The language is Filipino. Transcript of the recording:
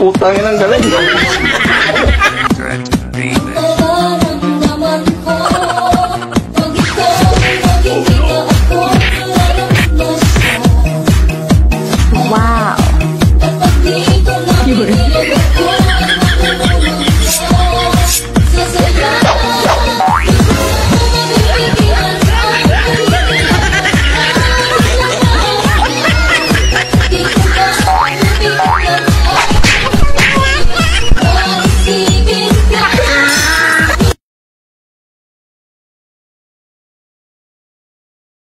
Putang inang galing.